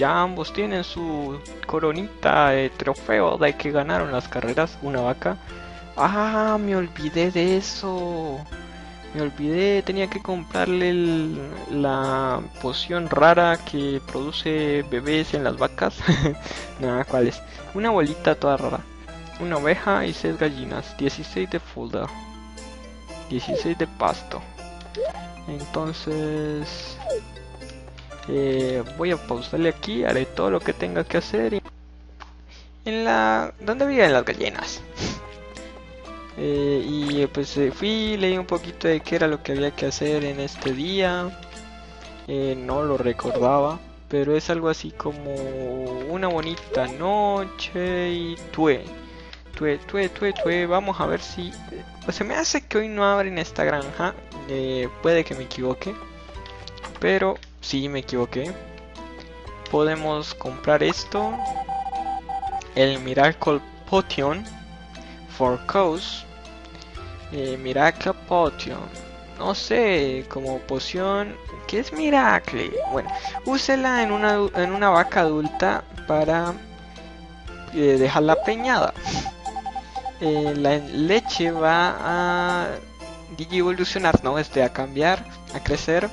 ya ambos tienen su coronita de trofeo de que ganaron las carreras, una vaca. Ah, me olvidé de eso. Me olvidé, tenía que comprarle la poción rara que produce bebés en las vacas. Nada, ¿cuál es? Una bolita toda rara. Una oveja y seis gallinas. 16 de fulda. 16 de pasto. Entonces... Eh, voy a pausarle aquí, haré todo lo que tenga que hacer. Y... En la... ¿Dónde viven las gallinas? Eh, y pues eh, fui, leí un poquito de qué era lo que había que hacer en este día. Eh, no lo recordaba, pero es algo así como una bonita noche y tue. Tue, tue, tue, tue. Vamos a ver si... Pues se me hace que hoy no abren esta granja. puede que me equivoque. Pero sí me equivoqué. Podemos comprar esto. El Miracle Potion. For Cause eh, Miracle Potion. No sé, como poción. ¿Qué es Miracle? Bueno, úsela en una, en una vaca adulta para eh, dejarla peñada. Eh, la leche va a evolucionar, ¿no? Este, a cambiar, a crecer.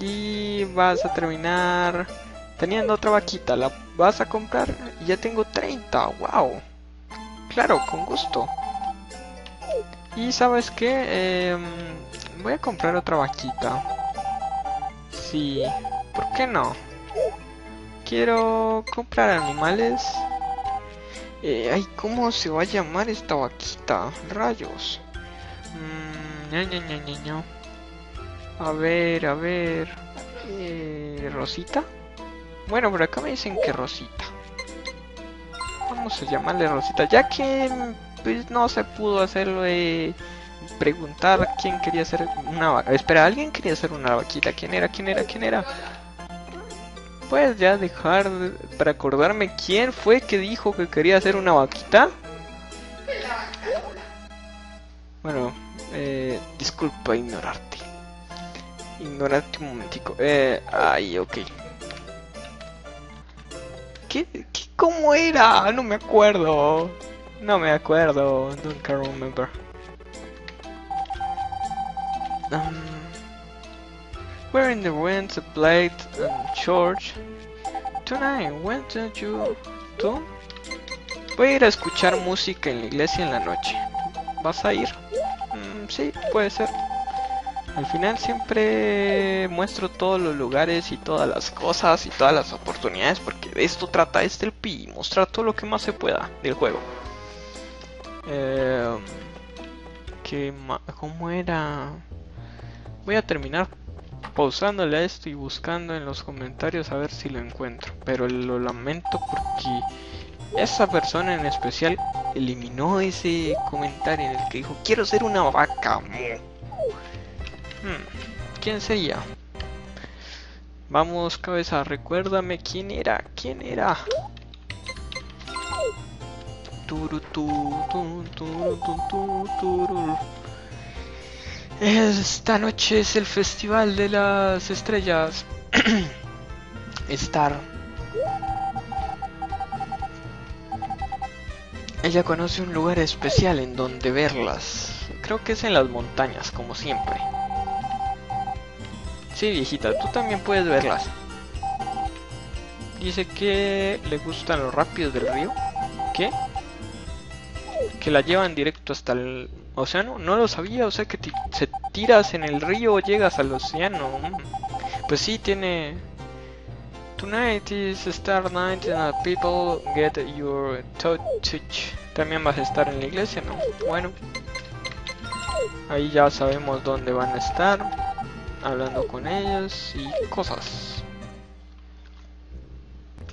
Y vas a terminar teniendo otra vaquita. La vas a comprar y ya tengo 30. ¡Wow! Claro, con gusto. Y sabes qué, em, voy a comprar otra vaquita. Sí, ¿por qué no? Quiero comprar animales. Eh, ay, ¿cómo se va a llamar esta vaquita? Rayos. Mm, a ver, a ver. Eh, ¿Rosita? Bueno, por acá me dicen que Rosita. Vamos a llamarle Rosita, ya que pues no se pudo hacerlo de preguntar quién quería hacer una vaca. Espera, alguien quería hacer una vaquita. ¿Quién era? ¿Quién era? ¿Quién era? Puedes ya dejar para acordarme quién fue que dijo que quería hacer una vaquita. Bueno, eh, disculpa ignorarte. Ignorarte un momentico. Eh, ay, ok. ¿Qué, qué, ¿Cómo era? No me acuerdo. No me acuerdo, don't can remember. Um, we're in the winds blade and church. Tonight, when did you tú? Voy a ir a escuchar música en la iglesia en la noche. ¿Vas a ir? Mm, sí, puede ser. Al final siempre muestro todos los lugares y todas las cosas y todas las oportunidades porque de esto trata este el pi, mostrar todo lo que más se pueda del juego. Eh, ¿qué ¿Cómo era? Voy a terminar pausándole a esto y buscando en los comentarios a ver si lo encuentro. Pero lo lamento porque esa persona en especial eliminó ese comentario en el que dijo quiero ser una vaca. Hmm, ¿Quién sería? Vamos cabeza, recuérdame quién era, quién era. Esta noche es el festival de las estrellas. Star. Ella conoce un lugar especial en donde verlas. Creo que es en las montañas, como siempre. Sí, viejita, tú también puedes verlas. Dice que le gustan los rápidos del río. ¿Qué? que la llevan directo hasta el océano. No lo sabía, o sea que se tiras en el río llegas al océano. Pues sí, tiene... Tonight is Star Night and people get your touch. También vas a estar en la iglesia, ¿no? Bueno. Ahí ya sabemos dónde van a estar. Hablando con ellos y cosas.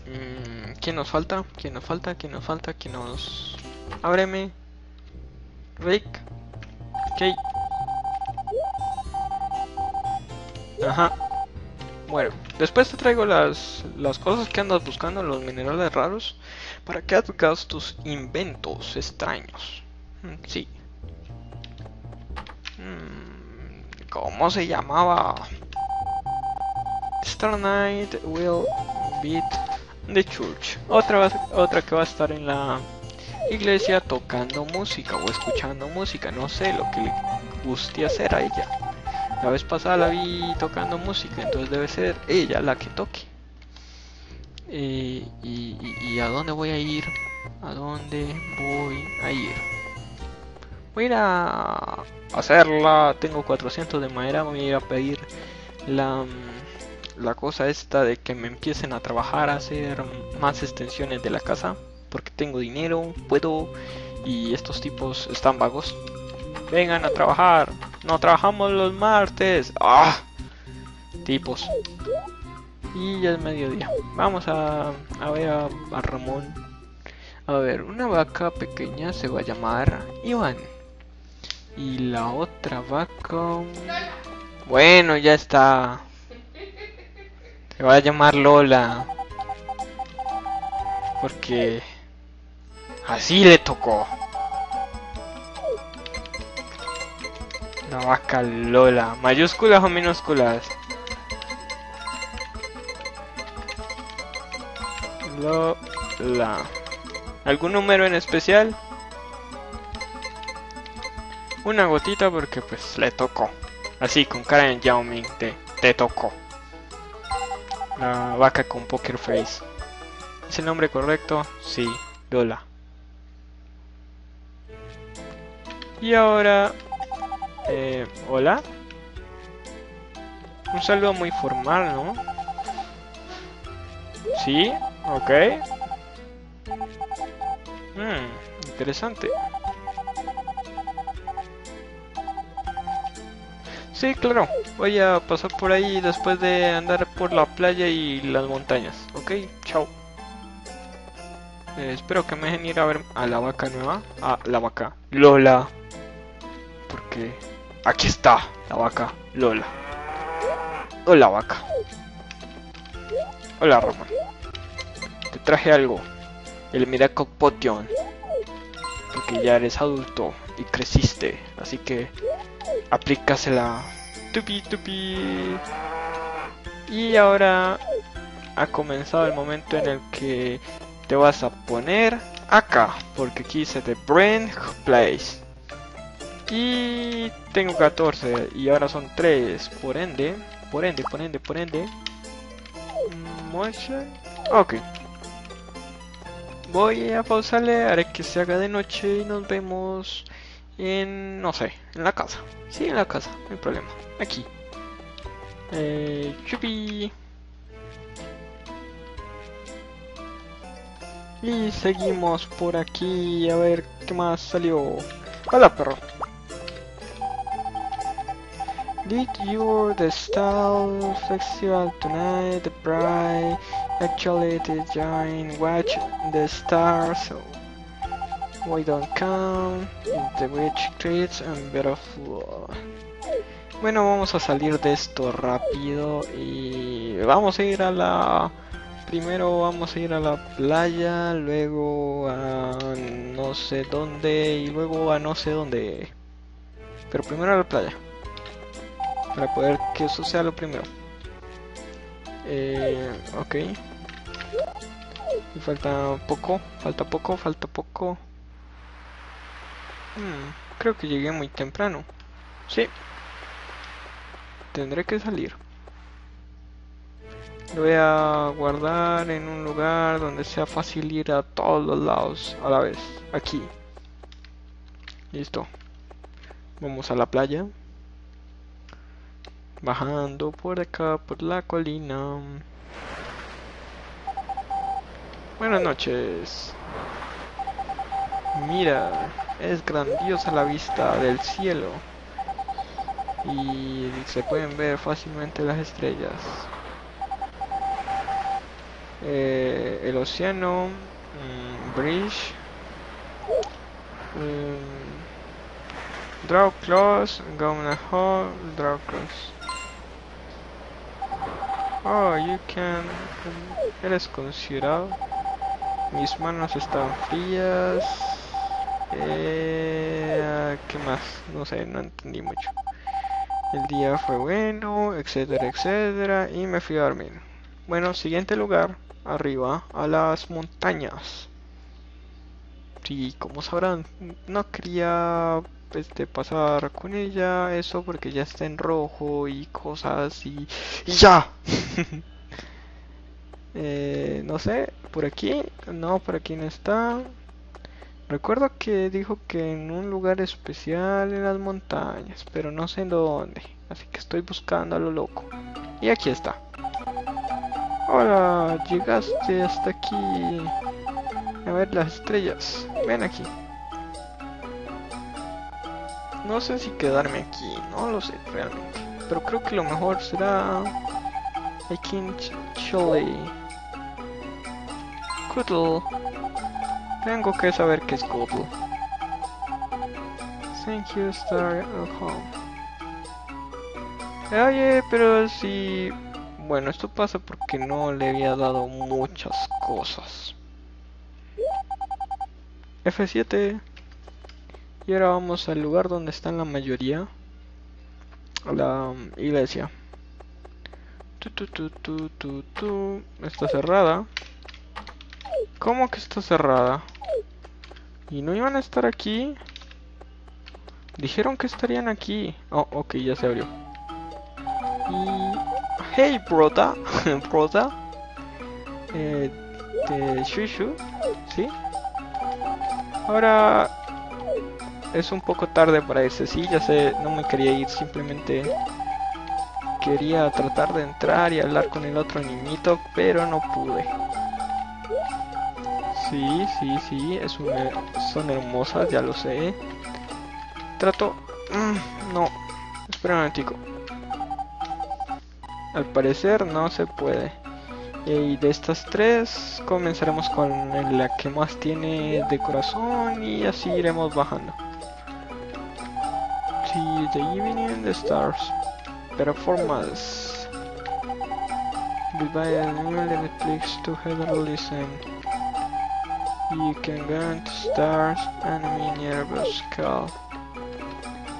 Mm, ¿Quién nos falta? ¿Quién nos falta? ¿Quién nos falta? ¿Quién nos... Ábreme. Rick. Ok. Ajá. Bueno, después te traigo las, las cosas que andas buscando, los minerales raros, para que hagas tus inventos extraños. Mm, sí. Mm, ¿Cómo se llamaba? Star Knight will beat The Church. Otra, otra que va a estar en la iglesia tocando música o escuchando música. No sé lo que le guste hacer a ella. La vez pasada la vi tocando música, entonces debe ser ella la que toque. Eh, y, y, a dónde voy a ir? ¿A dónde voy a ir? Voy a ir a hacerla. Tengo 400 de madera. Voy a ir a pedir la, la cosa esta de que me empiecen a trabajar, a hacer más extensiones de la casa. Porque tengo dinero, puedo. Y estos tipos están vagos. Vengan a trabajar. No trabajamos los martes. ¡Ah! Tipos. Y ya es mediodía. Vamos a, a ver a, a Ramón. A ver, una vaca pequeña se va a llamar Iván. Y la otra vaca... Bueno, ya está. Se va a llamar Lola. Porque... Así le tocó. La vaca Lola. ¿Mayúsculas o minúsculas? Lola. ¿Algún número en especial? Una gotita porque pues le tocó. Así, con cara de Yao Ming, te, te tocó. La vaca con poker face. ¿Es el nombre correcto? Sí, Lola. Y ahora... Eh, Hola. Un saludo muy formal, ¿no? Sí, ok. Hmm, interesante. Sí, claro. Voy a pasar por ahí después de andar por la playa y las montañas. Ok, chao. Eh, espero que me dejen ir a ver a la vaca nueva. A la vaca Lola. Porque aquí está la vaca Lola. Hola vaca. Hola Ramón. Te traje algo. El Miracle Potion. Porque ya eres adulto y creciste. Así que aplícasela. Tupi tupi. Y ahora ha comenzado el momento en el que te vas a poner acá. Porque aquí dice The Brain Place. Y tengo 14 y ahora son 3. Por ende, por ende, por ende, por ende. Motion. Ok. Voy a pausarle, haré que se haga de noche y nos vemos en, no sé, en la casa. Sí, en la casa, no hay problema. Aquí. Eh, chupi. Y seguimos por aquí a ver qué más salió. Hola perro. Did you the style festival tonight? The bride actually did join watch the stars. We don't come the witch creates and beautiful. Bueno, vamos a salir de esto rápido y vamos a ir a la primero vamos a ir a la playa, luego a no sé dónde y luego a no sé dónde. Pero primero a la playa para poder que eso sea lo primero. Eh, ok. Falta poco, falta poco, falta poco. Hmm, creo que llegué muy temprano. Sí. Tendré que salir. Lo voy a guardar en un lugar donde sea fácil ir a todos los lados a la vez. Aquí. Listo. Vamos a la playa bajando por acá por la colina buenas noches mira es grandiosa la vista del cielo y se pueden ver fácilmente las estrellas eh, el océano mm, bridge um, draw close gonna hold draw close Oh, you can... Eres considerado. Mis manos están frías. Eh, ¿Qué más? No sé, no entendí mucho. El día fue bueno, etcétera, etcétera. Y me fui a dormir. Bueno, siguiente lugar. arriba a las montañas. Sí, como sabrán, no quería este, pasar con ella eso porque ya está en rojo y cosas y ya. eh, no sé, por aquí, no, por aquí no está. Recuerdo que dijo que en un lugar especial en las montañas, pero no sé en dónde. Así que estoy buscando a lo loco. Y aquí está. Hola, llegaste hasta aquí. A ver las estrellas. Ven aquí. No sé si quedarme aquí, no lo sé realmente. Pero creo que lo mejor será... I can Chile. Cuddle. Tengo que saber qué es Cuddle. Thank you, Star Home. Oye, pero si... Bueno, esto pasa porque no le había dado muchas cosas. F7. Y ahora vamos al lugar donde están la mayoría. La um, iglesia. Tu, tu, tu, está cerrada. ¿Cómo que está cerrada? ¿Y no iban a estar aquí? Dijeron que estarían aquí. Oh, ok, ya se abrió. Y... Hey, prota. prota. Eh, de Shushu. ¿Sí? Ahora es un poco tarde para irse. Sí, ya sé, no me quería ir, simplemente quería tratar de entrar y hablar con el otro niñito, pero no pude. Sí, sí, sí, es son hermosas, ya lo sé. Trato... Mm, no, espera un momentico. Al parecer no se puede. Y de estas tres comenzaremos con la que más tiene de corazón y así iremos bajando. See the evening, the stars, performance. Goodbye to heather listen. You can go to stars and nervous call.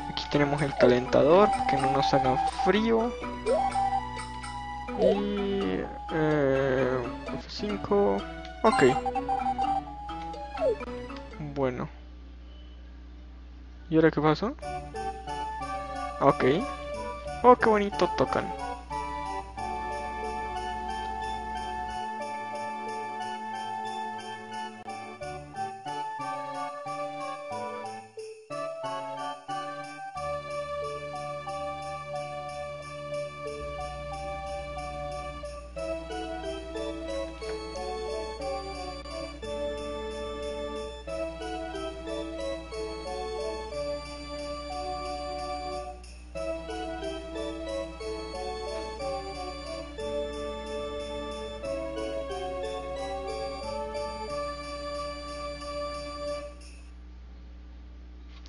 Aquí tenemos el calentador que no nos haga frío. Y eh, F5. Ok. Bueno. ¿Y ahora qué pasó? Ok. Oh, qué bonito tocan.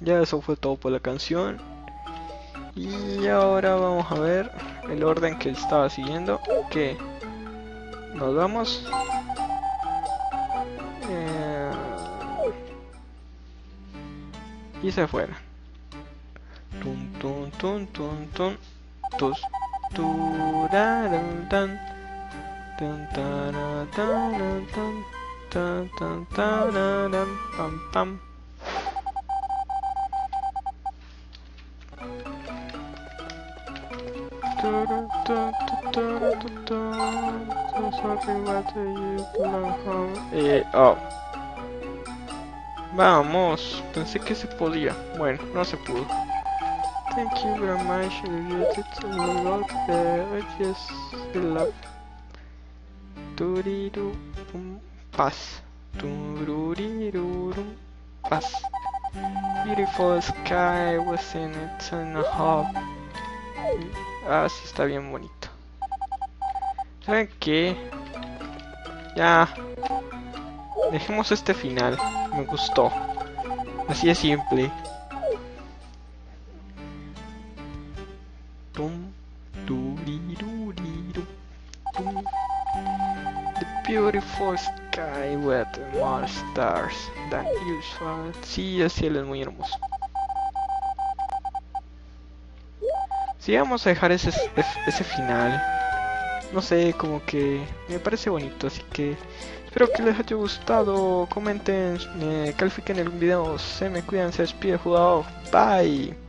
Ya eso fue todo por la canción. Y ahora vamos a ver el orden que estaba siguiendo. Que nos vamos. Eh, y se fuera. Tun tun tun tun tun. Tus. Eh, oh. Vamos, pensé que se podía. Bueno, no se pudo. Thank you very much. You did a lot there. Just love. Turiru paz. Tururiru paz. Beautiful sky was in it and a half. Ah, sí, está bien bonito. ¿Saben qué? Ya. Dejemos este final. Me gustó. Así es simple. Tum, tum. The beautiful sky with more stars than usual. Sí, el cielo es muy hermoso. Sí, vamos a dejar ese, ese final. no sé, como que me parece bonito, así que espero que les haya gustado, comenten, eh, califiquen el video, se me cuidan, se despide jugador, bye.